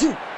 Hmm.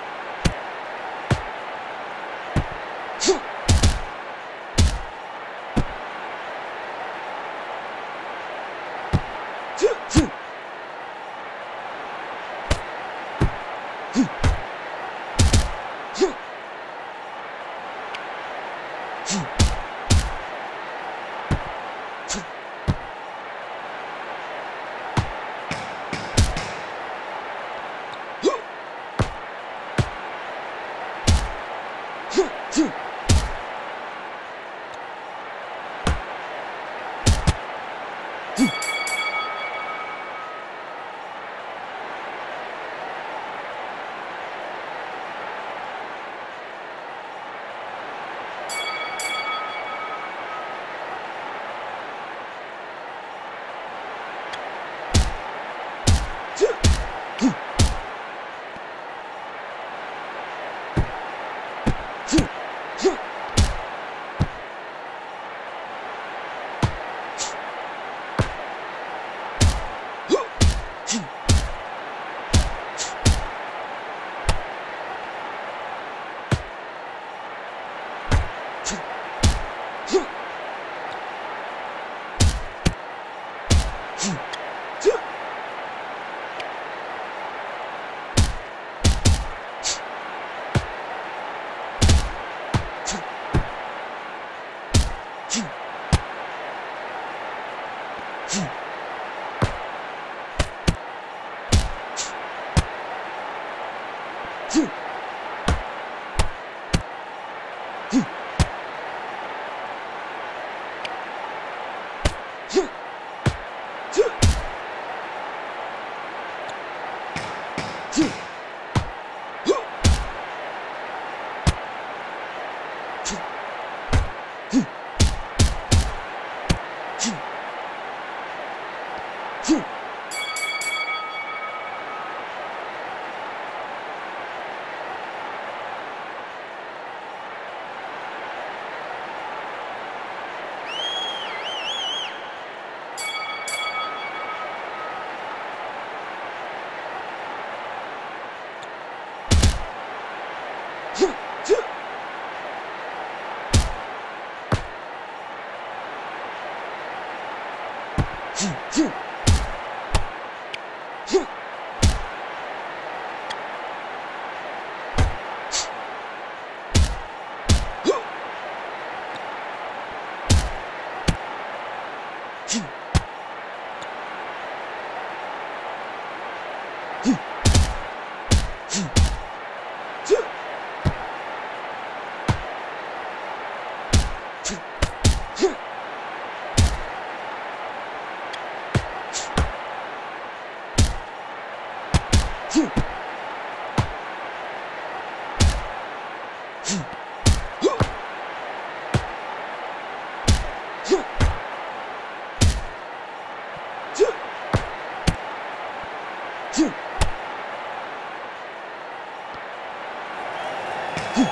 哼 Shoot, shoot. Shoot!